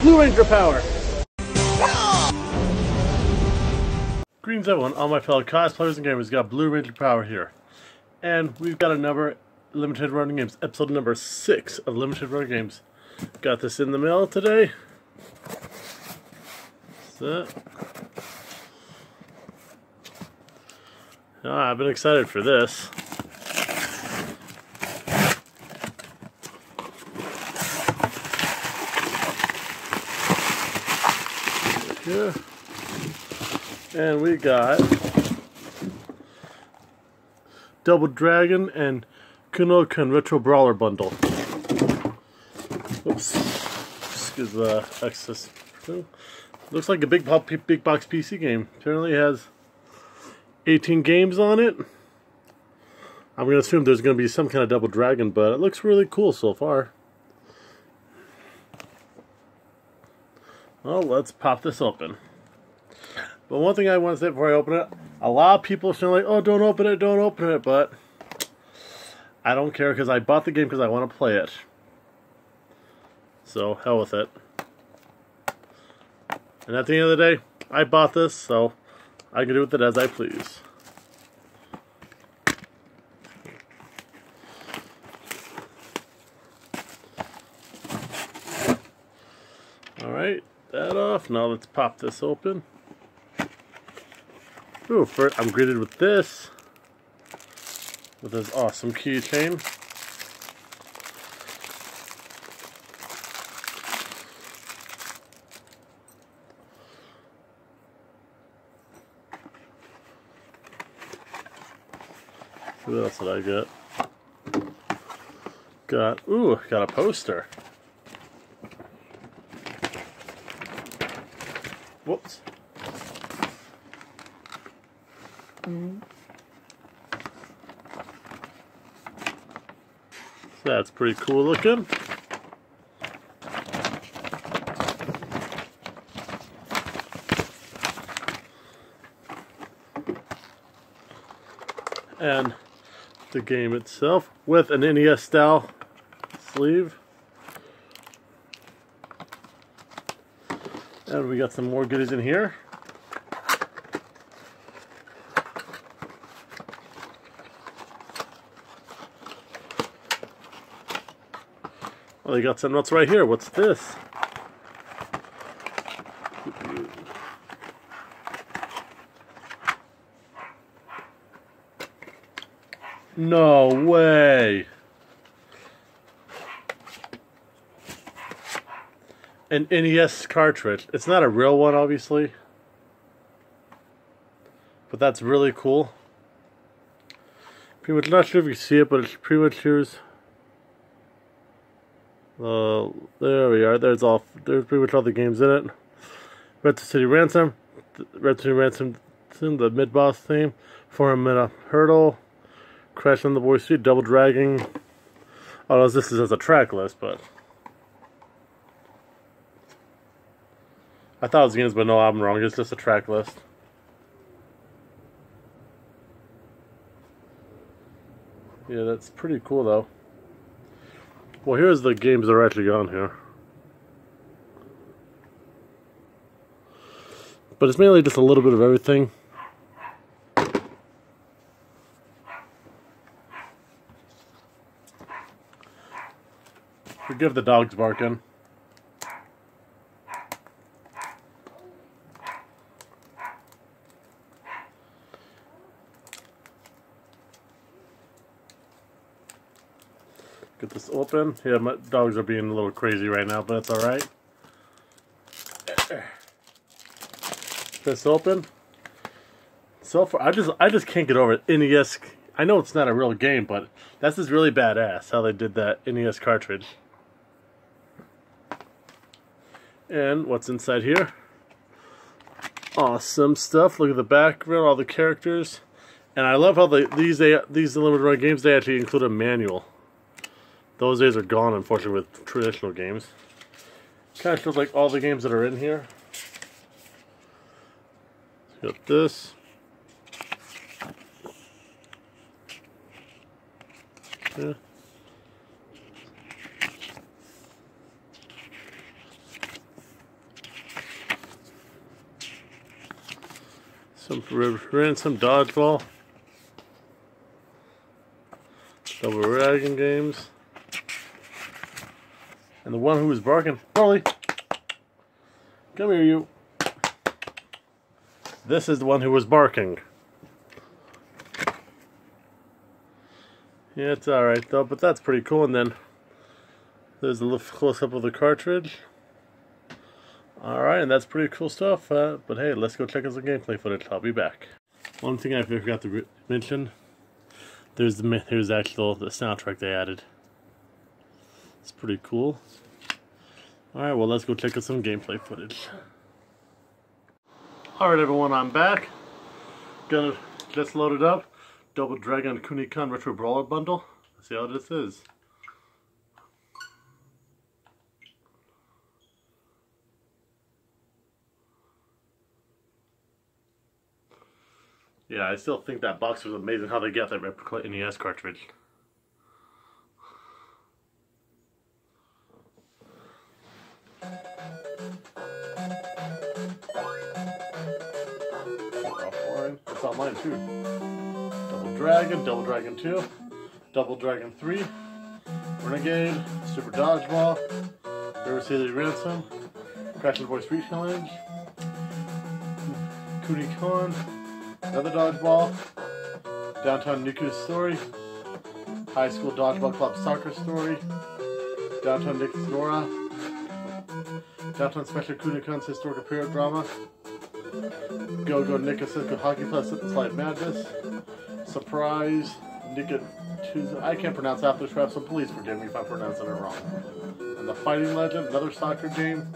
Blue Ranger power! Greetings everyone, all my fellow cosplayers and gamers got Blue Ranger power here. And we've got another Limited Run Games, episode number 6 of Limited Run Games. Got this in the mail today. So, oh, ah, I've been excited for this. Yeah. And we got Double Dragon and Kunio-kun Retro Brawler Bundle. Oops. Excuse the excess. Looks like a big big box PC game. Apparently has 18 games on it. I'm going to assume there's going to be some kind of Double Dragon, but it looks really cool so far. Well, let's pop this open. But one thing I want to say before I open it, a lot of people are saying like, oh, don't open it, don't open it, but I don't care because I bought the game because I want to play it. So, hell with it. And at the end of the day, I bought this, so I can do with it as I please. Alright, that off. Now let's pop this open. Ooh, first I'm greeted with this. With this awesome keychain. What else did I get? Got, ooh, got a poster. Whoops. Mm. So that's pretty cool looking. And the game itself with an NES style sleeve. And we got some more goodies in here. Well, they got some nuts right here. What's this? No way. An NES cartridge. It's not a real one, obviously. But that's really cool. Pretty much not sure if you see it, but it's pretty much here's. Uh, there we are. There's all. There's pretty much all the games in it. Retro City Ransom, Retro City Ransom, the mid boss theme, four minute hurdle. Crash on the Boy Street, Double Dragging. Oh, this is as a track list, but I thought it was games, but no, I'm wrong. It's just a track list. Yeah, that's pretty cool, though. Well, here's the games that are actually on here. But it's mainly just a little bit of everything. Forgive the dogs barking. Get this open. Yeah, my dogs are being a little crazy right now, but it's alright. This open. So far, I just I just can't get over it. NES. I know it's not a real game, but that's just really badass how they did that NES cartridge. And what's inside here? Awesome stuff. Look at the background, all the characters. And I love how the, these they, these limited run games, they actually include a manual. Those days are gone, unfortunately, with traditional games. Kind of feels like all the games that are in here. Got this. Yeah. Some ransom dodgeball. Double Dragon games. And the one who was barking, Harley, come here you. This is the one who was barking. Yeah, it's alright though, but that's pretty cool. And then there's a little close-up of the cartridge. Alright, and that's pretty cool stuff. Uh, but hey, let's go check out some gameplay footage. I'll be back. One thing I forgot to mention, there's the there's actual the soundtrack they added. Pretty cool. Alright, well let's go check out some gameplay footage. Alright everyone, I'm back. Gonna just load it up. Double Dragon Kunio-kun Retro Brawler Bundle. Let's see how this is. Yeah, I still think that box was amazing how they got that replica NES cartridge. Online too. Double Dragon, Double Dragon 2, Double Dragon 3, Renegade, Super Dodgeball, River City Ransom, Crash and Boy Street Challenge, Kunio-kun, Another dodgeball. Downtown Niku story. High School Dodgeball Club soccer story. Downtown Nick Nora. Downtown Special Kunio-kun's historical period drama. Go Go Nika Cisco Hockey Plus Slide Madness. Surprise. Nika Tuesday. I can't pronounce half this crap, so please forgive me if I'm pronouncing it wrong. And the Fighting Legend, another soccer game.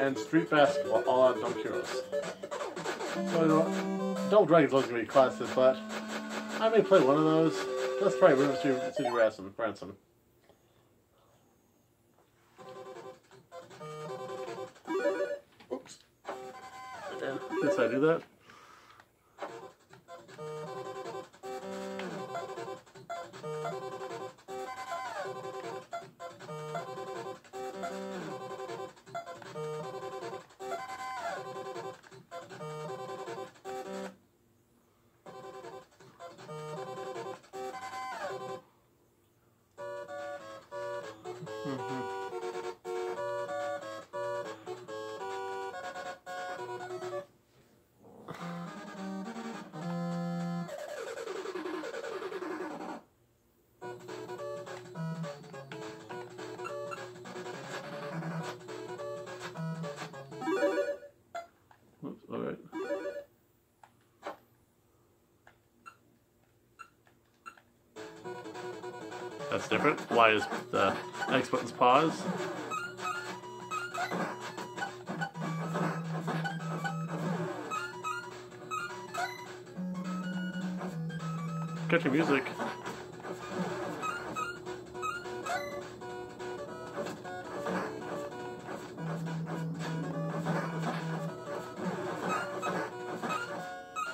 And Street Basketball, all out Dunk Heroes. So, you know, Double Dragon's always going to be classic, but I may play one of those. Let's try River City Ransom. Ransom. I do that. Mm-hmm. That's different. Why is the X button's pause? Music.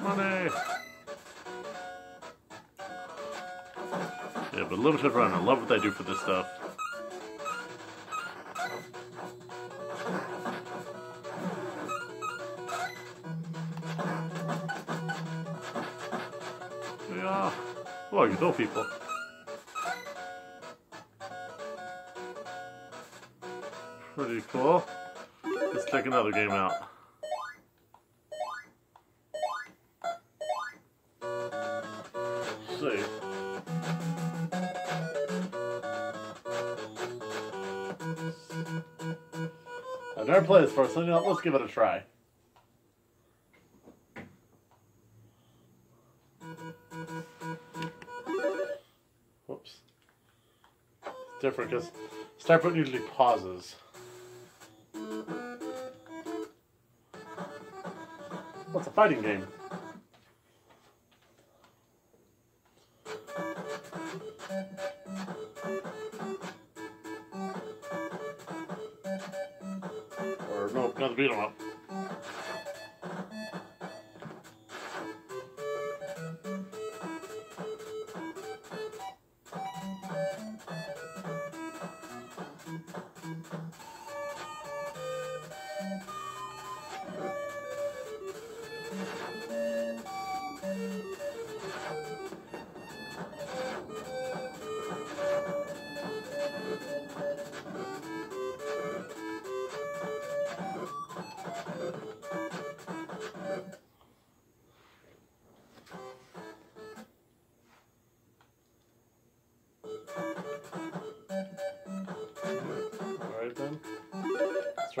Money! Limited Run, I love what they do for this stuff. Yeah. Oh, you know people. Pretty cool. Let's check another game out. Never played this before, so you know, let's give it a try. Whoops. It's different because button usually pauses. What's a fighting game? Or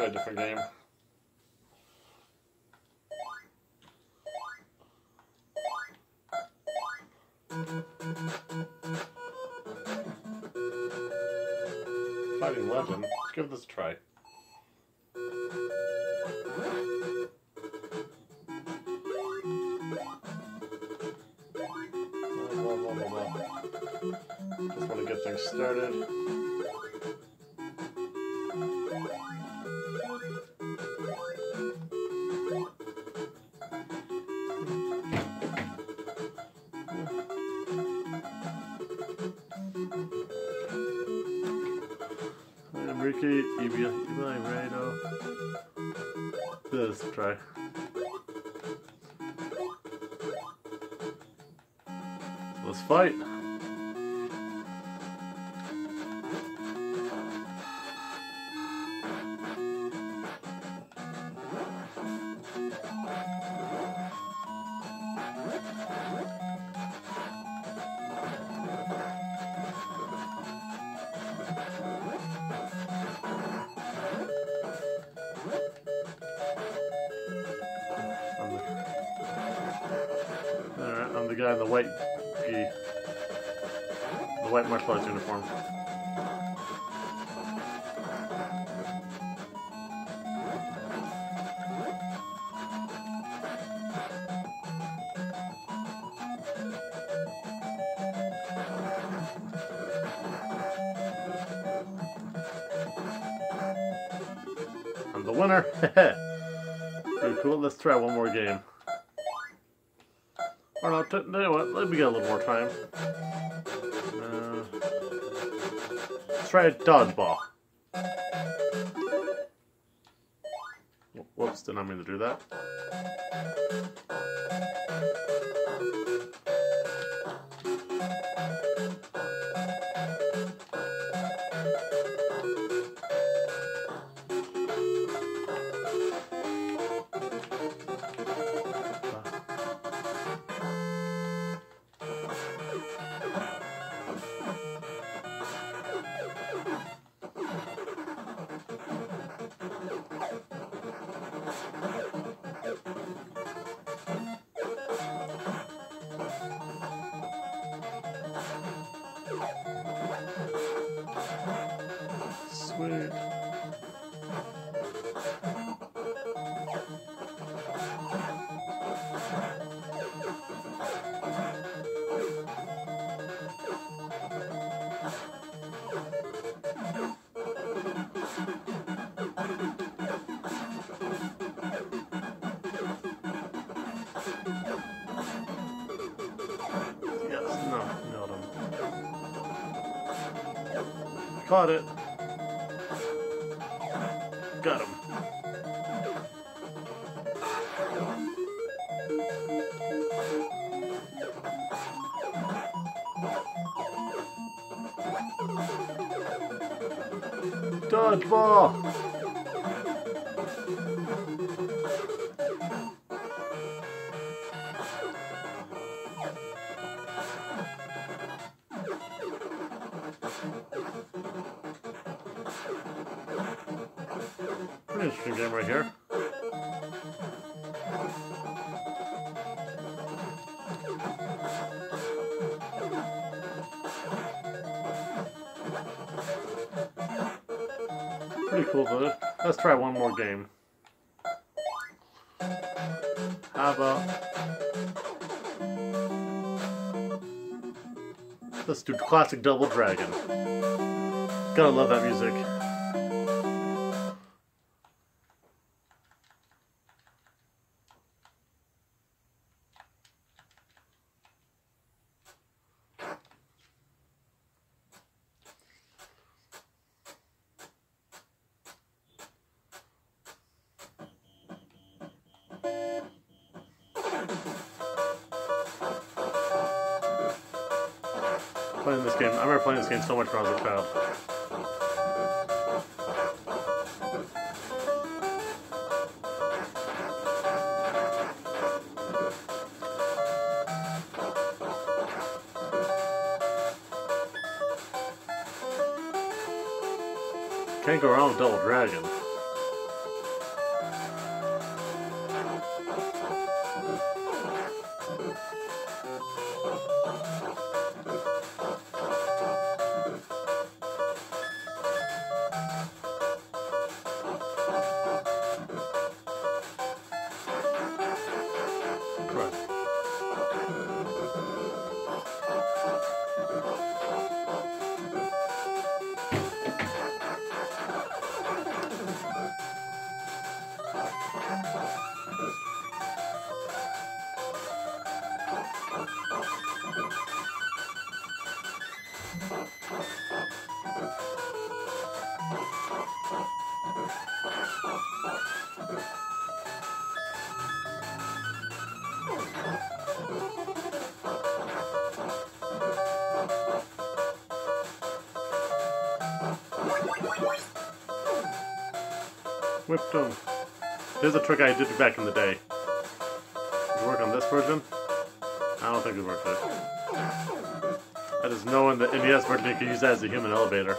try a different game. Fighting Legend. Let's give this a try. Just want to get things started. Try. Let's fight. Gi. The white martial arts uniform. I'm the winner. Pretty cool. Let's try one more game. Or no, t- you what? Let me get a little more time. Uh, let's try a dodgeball. Whoops, did not mean to do that. Yes, no, nailed him. Caught it. Got him. Dodgeball! Interesting game right here. Pretty cool, but let's try one more game. How about let's do classic Double Dragon. Gotta love that music. Game so much a child. Can't go wrong with Double Dragon. Whipped them. There's a trick I did back in the day. Did it work on this version? I don't think it worked. It. I just know in the NES version you can use that as a human elevator.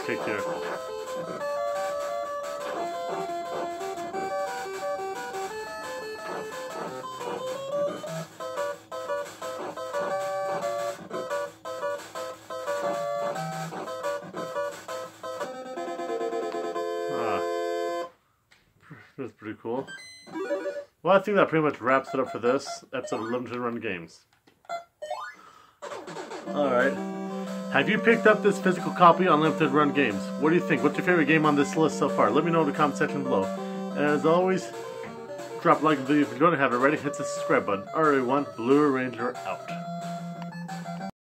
Ass kicked. Ah. That's pretty cool. Well, I think that pretty much wraps it up for this episode of Limited Run Games. Alright. Have you picked up this physical copy on Limited Run Games? What do you think? What's your favorite game on this list so far? Let me know in the comment section below. As always, drop a like on the video if you don't have it already. Hit the subscribe button. Alright, everyone. Blue Ranger out.